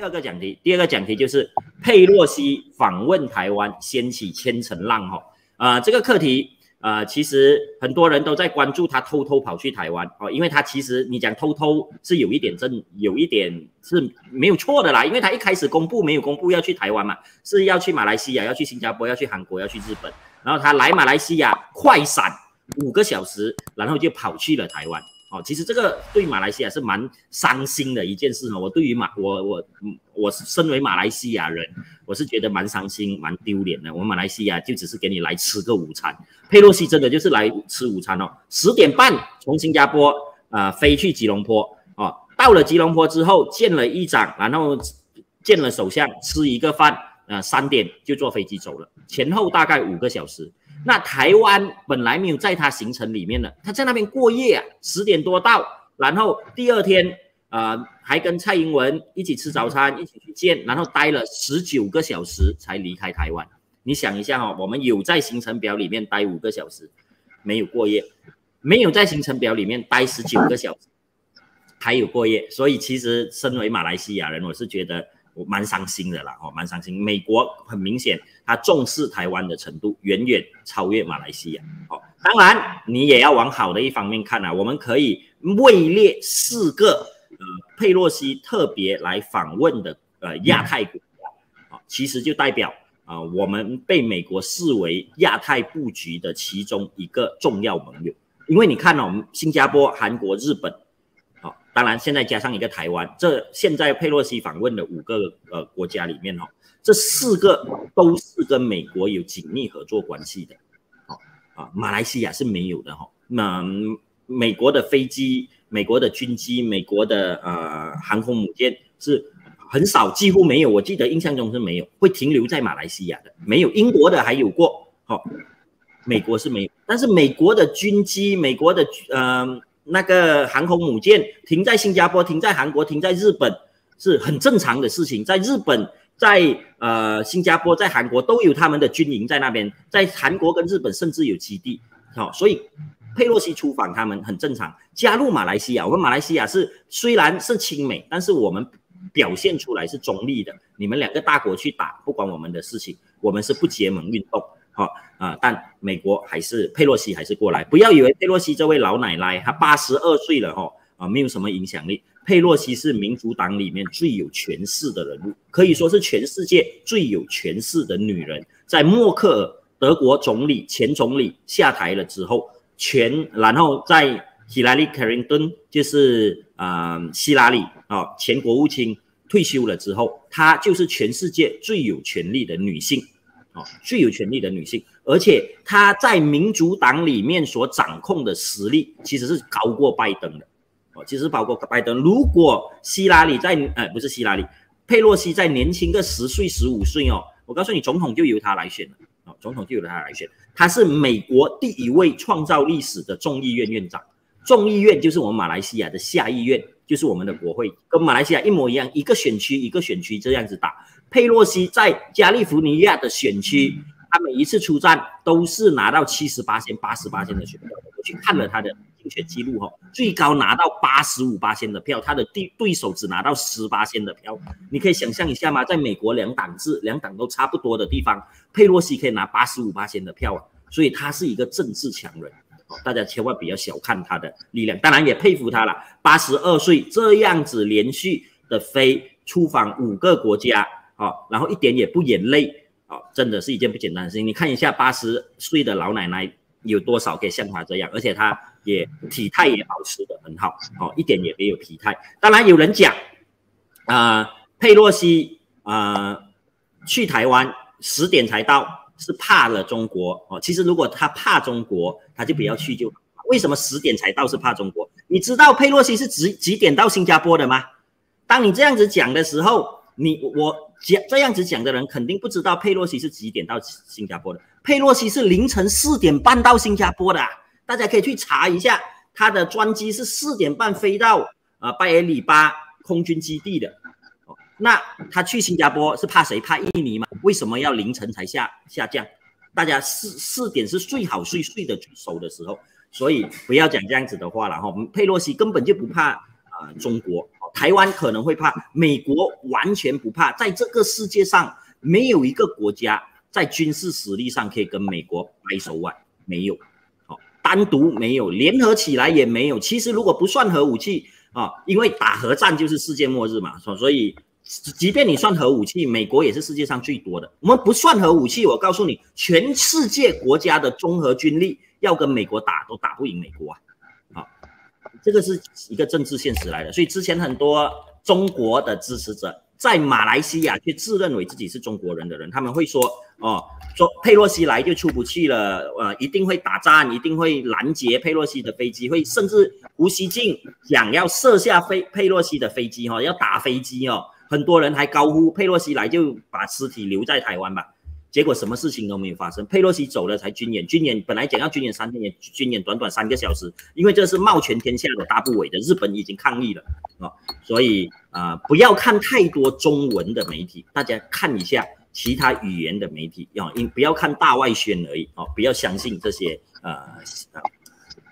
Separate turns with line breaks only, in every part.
第二个讲题，第二个讲题就是佩洛西访问台湾，掀起千层浪哈。啊，这个课题啊，其实很多人都在关注他偷偷跑去台湾哦，因为他其实你讲偷偷是有一点正，有一点是没有错的啦，因为他一开始公布没有公布要去台湾嘛，是要去马来西亚，要去新加坡，要去韩国，要去日本，然后他来马来西亚快闪五个小时，然后就跑去了台湾。哦，其实这个对马来西亚是蛮伤心的一件事呢。我对于马，我我我身为马来西亚人，我是觉得蛮伤心、蛮丢脸的。我们马来西亚就只是给你来吃个午餐，佩洛西真的就是来吃午餐哦。十点半从新加坡啊飞去吉隆坡哦，到了吉隆坡之后见了议长，然后见了首相，吃一个饭，呃，三点就坐飞机走了，前后大概五个小时。那台湾本来没有在他行程里面的，他在那边过夜啊，十点多到，然后第二天啊还跟蔡英文一起吃早餐，一起去见，然后待了十九个小时才离开台湾。你想一下哈，我们有在行程表里面待五个小时，没有过夜，没有在行程表里面待十九个小时，还有过夜，所以其实身为马来西亚人，我是觉得。我蛮伤心的啦，哦，蛮伤心。美国很明显，他重视台湾的程度远远超越马来西亚。哦，当然你也要往好的一方面看啊，我们可以位列四个呃佩洛西特别来访问的呃亚太国家，啊，其实就代表啊我们被美国视为亚太布局的其中一个重要盟友。因为你看哦，我们新加坡、韩国、日本。当然，现在加上一个台湾，这现在佩洛西访问的五个呃国家里面哦，这四个都是跟美国有紧密合作关系的，哦啊，马来西亚是没有的哈。那美国的飞机、美国的军机、美国的呃航空母舰是很少，几乎没有。我记得印象中是没有会停留在马来西亚的，没有。英国的还有过，好，美国是没有。但是美国的军机、美国的嗯。那个航空母舰停在新加坡、停在韩国、停在日本是很正常的事情。在日本、在呃新加坡、在韩国都有他们的军营在那边，在韩国跟日本甚至有基地。好，所以佩洛西出访他们很正常。加入马来西亚，我们马来西亚是虽然是亲美，但是我们表现出来是中立的。你们两个大国去打，不关我们的事情，我们是不结盟运动。好啊，但美国还是佩洛西还是过来，不要以为佩洛西这位老奶奶她八十二岁了哈啊，没有什么影响力。佩洛西是民主党里面最有权势的人物，可以说是全世界最有权势的女人。在默克尔德国总理前总理下台了之后，全然后在希拉里·克林顿就是啊希拉里啊前国务卿退休了之后，她就是全世界最有权力的女性。啊，最有权力的女性，而且她在民主党里面所掌控的实力其实是高过拜登的，哦，其实包括拜登。如果希拉里在，呃，不是希拉里，佩洛西在年轻个十岁、十五岁哦，我告诉你，总统就由她来选了，哦，总统就由她来选。她是美国第一位创造历史的众议院院长，众议院就是我们马来西亚的下议院，就是我们的国会，跟马来西亚一模一样，一个选区一个选区这样子打。佩洛西在加利福尼亚的选区，他每一次出战都是拿到七十八千、八十八千的选票。我去看了他的竞选记录，哈，最高拿到八十五八千的票，他的对对手只拿到十八千的票。你可以想象一下吗？在美国两党制、两党都差不多的地方，佩洛西可以拿八十五八千的票啊，所以他是一个政治强人。大家千万不要小看他的力量，当然也佩服他了。八十二岁这样子连续的飞出访五个国家。哦，然后一点也不眼泪，啊，真的是一件不简单的事情。你看一下八十岁的老奶奶有多少可以像她这样，而且她也体态也保持的很好，哦，一点也没有疲态。当然有人讲，啊，佩洛西啊去台湾十点才到，是怕了中国哦。其实如果他怕中国，他就不要去就。为什么十点才到是怕中国？你知道佩洛西是几几点到新加坡的吗？当你这样子讲的时候，你我。讲这样子讲的人肯定不知道佩洛西是几点到新加坡的。佩洛西是凌晨四点半到新加坡的，大家可以去查一下，他的专机是四点半飞到啊拜尔里巴空军基地的。那他去新加坡是怕谁？怕印尼吗？为什么要凌晨才下下降？大家四四点是最好睡睡得熟的时候，所以不要讲这样子的话了哈。佩洛西根本就不怕啊中国。台湾可能会怕，美国完全不怕。在这个世界上，没有一个国家在军事实力上可以跟美国掰手腕，没有。好，单独没有，联合起来也没有。其实如果不算核武器啊，因为打核战就是世界末日嘛，所以即便你算核武器，美国也是世界上最多的。我们不算核武器，我告诉你，全世界国家的综合军力要跟美国打，都打不赢美国啊。好这个是一个政治现实来的，所以之前很多中国的支持者在马来西亚却自认为自己是中国人的人，他们会说：“哦，说佩洛西来就出不去了，呃，一定会打仗，一定会拦截佩洛西的飞机，会甚至胡锡进想要射下飞佩洛西的飞机，哈，要打飞机哦，很多人还高呼佩洛西来就把尸体留在台湾吧。”结果什么事情都没有发生，佩洛西走了才军演，军演本来讲要军演三天，也军演短短三个小时，因为这是冒全天下的大部委的，日本已经抗议了啊，所以啊，不要看太多中文的媒体，大家看一下其他语言的媒体，要因不要看大外宣而已哦，不要相信这些呃呃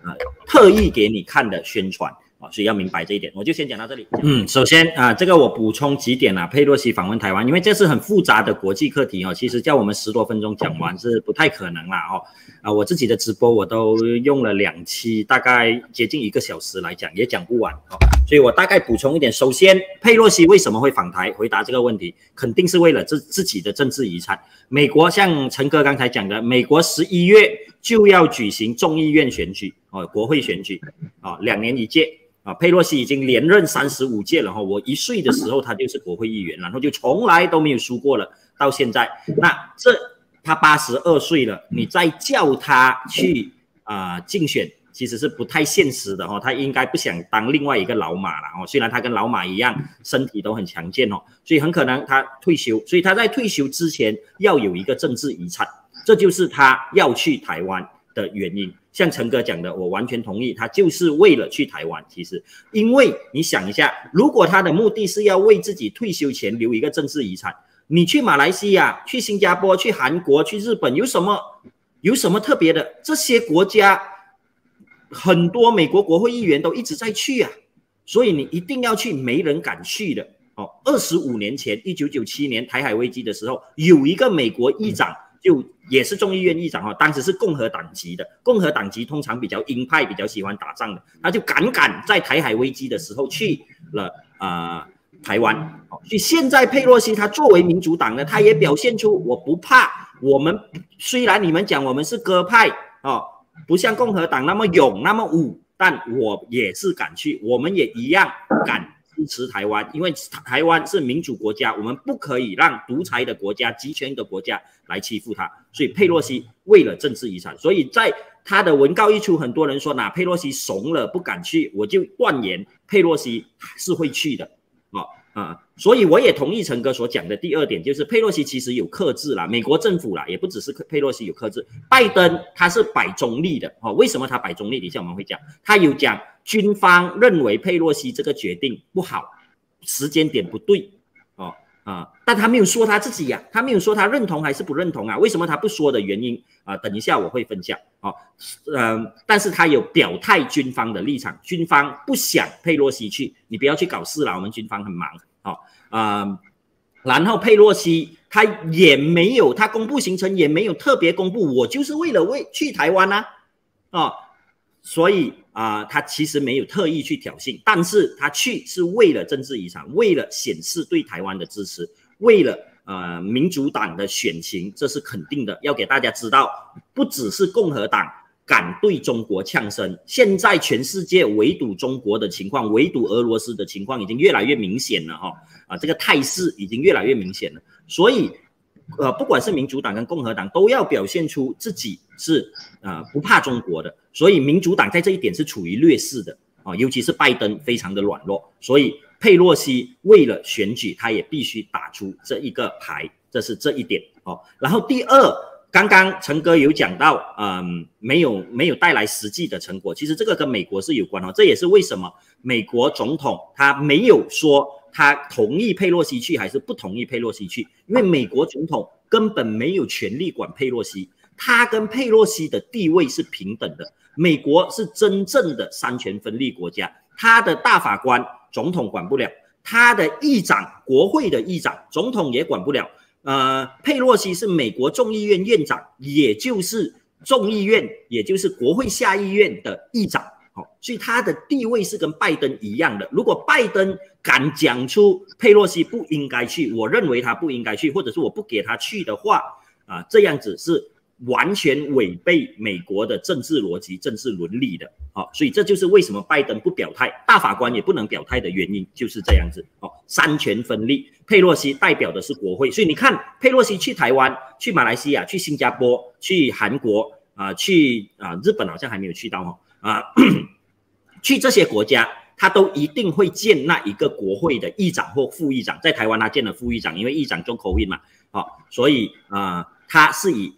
呃特意给你看的宣传。啊，所以要明白这一点，我就先讲到这里。嗯，首先啊，这个我补充几点啊，佩洛西访问台湾，因为这是很复杂的国际课题哦，其实叫我们十多分钟讲完是不太可能啦哦。啊，我自己的直播我都用了两期，大概接近一个小时来讲，也讲不完哦。所以我大概补充一点，首先，佩洛西为什么会访台？回答这个问题，肯定是为了自自己的政治遗产。美国像陈哥刚才讲的，美国十一月就要举行众议院选举哦，国会选举啊，两年一届。啊，佩洛西已经连任三十五届了哈，我一岁的时候他就是国会议员，然后就从来都没有输过了，到现在，那这他八十二岁了，你再叫他去啊竞选，其实是不太现实的哈，他应该不想当另外一个老马了哦，虽然他跟老马一样身体都很强健哦，所以很可能他退休，所以他在退休之前要有一个政治遗产，这就是他要去台湾的原因。像陈哥讲的，我完全同意，他就是为了去台湾。其实，因为你想一下，如果他的目的是要为自己退休前留一个政治遗产，你去马来西亚、去新加坡、去韩国、去日本，有什么有什么特别的？这些国家很多美国国会议员都一直在去啊，所以你一定要去，没人敢去的哦。二十五年前，一九九七年台海危机的时候，有一个美国议长。就也是众议院议长哈，当时是共和党籍的，共和党籍通常比较鹰派，比较喜欢打仗的，他就敢敢在台海危机的时候去了啊台湾。所以现在佩洛西他作为民主党呢，他也表现出我不怕，我们虽然你们讲我们是鸽派哦，不像共和党那么勇那么武，但我也是敢去，我们也一样敢。支持台湾，因为台湾是民主国家，我们不可以让独裁的国家、集权的国家来欺负他。所以佩洛西为了政治遗产，所以在他的文告一出，很多人说哪佩洛西怂了，不敢去。我就断言佩洛西是会去的。啊，所以我也同意陈哥所讲的第二点，就是佩洛西其实有克制啦，美国政府啦，也不只是佩洛西有克制，拜登他是摆中立的哦。为什么他摆中立？等一下我们会讲，他有讲军方认为佩洛西这个决定不好，时间点不对哦啊，但他没有说他自己呀，他没有说他认同还是不认同啊？为什么他不说的原因啊？等一下我会分享哦，嗯，但是他有表态军方的立场，军方不想佩洛西去，你不要去搞事了，我们军方很忙。啊，然后佩洛西他也没有，他公布行程也没有特别公布，我就是为了为去台湾呐，啊，所以啊，他其实没有特意去挑衅，但是他去是为了政治遗产，为了显示对台湾的支持，为了呃民主党的选情，这是肯定的，要给大家知道，不只是共和党。敢对中国呛声，现在全世界围堵中国的情况，围堵俄罗斯的情况已经越来越明显了哈啊，这个态势已经越来越明显了。所以，呃，不管是民主党跟共和党，都要表现出自己是啊不怕中国的。所以，民主党在这一点是处于劣势的啊，尤其是拜登非常的软弱。所以，佩洛西为了选举，他也必须打出这一个牌，这是这一点哦。然后第二。刚刚陈哥有讲到，嗯，没有没有带来实际的成果。其实这个跟美国是有关哦，这也是为什么美国总统他没有说他同意佩洛西去还是不同意佩洛西去，因为美国总统根本没有权利管佩洛西，他跟佩洛西的地位是平等的。美国是真正的三权分立国家，他的大法官总统管不了，他的议长国会的议长总统也管不了。呃，佩洛西是美国众议院院长，也就是众议院，也就是国会下议院的议长。好，所以他的地位是跟拜登一样的。如果拜登敢讲出佩洛西不应该去，我认为他不应该去，或者是我不给他去的话，啊，这样子是。完全违背美国的政治逻辑、政治伦理的，好，所以这就是为什么拜登不表态，大法官也不能表态的原因，就是这样子，哦，三权分立，佩洛西代表的是国会，所以你看，佩洛西去台湾、去马来西亚、去新加坡、去韩国啊、去啊日本好像还没有去到哈啊，去这些国家，他都一定会见那一个国会的议长或副议长，在台湾他见了副议长，因为议长中口音嘛，好，所以啊，他是以。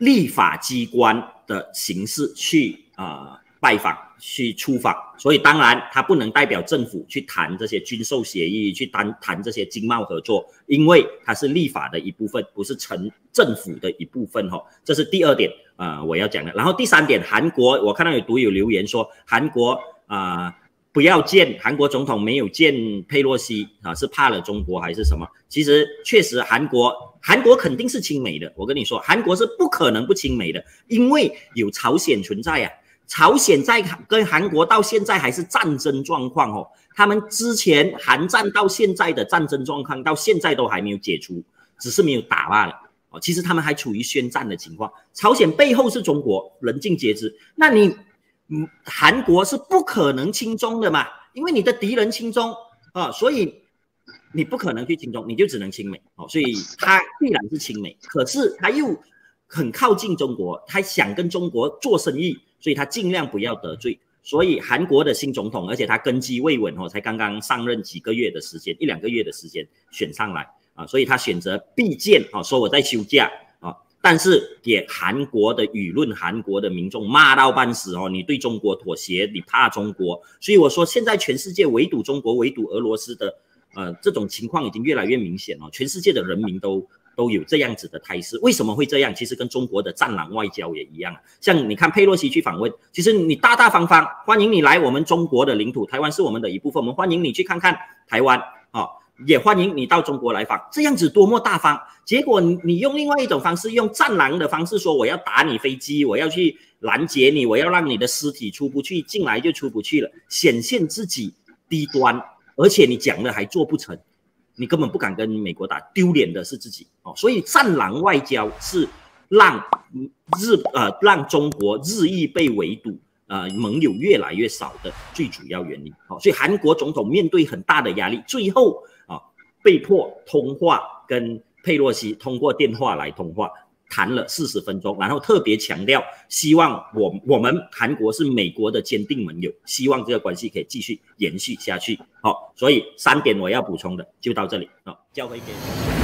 立法机关的形式去啊拜访、去出访，所以当然他不能代表政府去谈这些军售协议、去谈谈这些经贸合作，因为它是立法的一部分，不是成政府的一部分哈。这是第二点啊，我要讲的。然后第三点，韩国我看到有读友留言说，韩国啊。不要见韩国总统，没有见佩洛西啊，是怕了中国还是什么？其实确实，韩国韩国肯定是亲美的。我跟你说，韩国是不可能不亲美的，因为有朝鲜存在呀。朝鲜在跟韩国到现在还是战争状况哦。他们之前韩战到现在的战争状况，到现在都还没有解除，只是没有打罢了哦。其实他们还处于宣战的情况。朝鲜背后是中国，人尽皆知。那你？嗯，韩国是不可能亲中的嘛，因为你的敌人亲中啊，所以你不可能去亲中，你就只能亲美哦，所以他必然是亲美，可是他又很靠近中国，他想跟中国做生意，所以他尽量不要得罪。所以韩国的新总统，而且他根基未稳哦，才刚刚上任几个月的时间，一两个月的时间选上来啊，所以他选择避见啊，说我在休假啊。但是给韩国的舆论、韩国的民众骂到半死哦！你对中国妥协，你怕中国，所以我说现在全世界围堵中国、围堵俄罗斯的，呃，这种情况已经越来越明显了。全世界的人民都都有这样子的态势。为什么会这样？其实跟中国的战狼外交也一样。像你看佩洛西去访问，其实你大大方方欢迎你来我们中国的领土，台湾是我们的一部分，我们欢迎你去看看台湾啊。也欢迎你到中国来访，这样子多么大方。结果你你用另外一种方式，用战狼的方式说我要打你飞机，我要去拦截你，我要让你的尸体出不去，进来就出不去了，显现自己低端，而且你讲了还做不成，你根本不敢跟美国打，丢脸的是自己哦。所以战狼外交是让日呃让中国日益被围堵，呃盟友越来越少的最主要原因。好，所以韩国总统面对很大的压力，最后啊。被迫通话，跟佩洛西通过电话来通话，谈了四十分钟，然后特别强调，希望我我们韩国是美国的坚定盟友，希望这个关系可以继续延续下去。好，所以三点我要补充的就到这里，好，交回给。